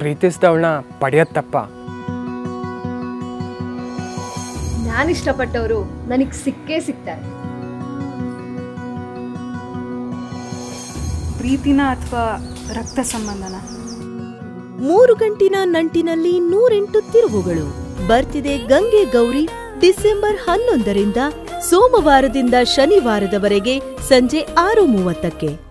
ಪ್ರೀತಿಸಿದವಳನ್ನ ಪಡೆಯತ್ತಪ್ಪ. ನಾನು ಇಷ್ಟಪಟ್ಟವರು ನನಗೆ ಸಿಕ್ಕೇ ಸಿಗ್ತಾರೆ ಪ್ರೀತಿನ ಅಥವಾ ರಕ್ತ ಸಂಬಂಧನ? ಮೂರು ಗಂಟಿನ ನಂಟಿನಲ್ಲಿ ನೂರೆಂಟು ತಿರುವುಗಳು. ಬರ್ತಿದೆ ಗಂಗೆ ಗೌರಿ ಡಿಸೆಂಬರ್ ಹನ್ನೊಂದರಿಂದ ಸೋಮವಾರದಿಂದ ಶನಿವಾರದವರೆಗೆ ಸಂಜೆ ಆರು ಮೂವತ್ತಕ್ಕೆ.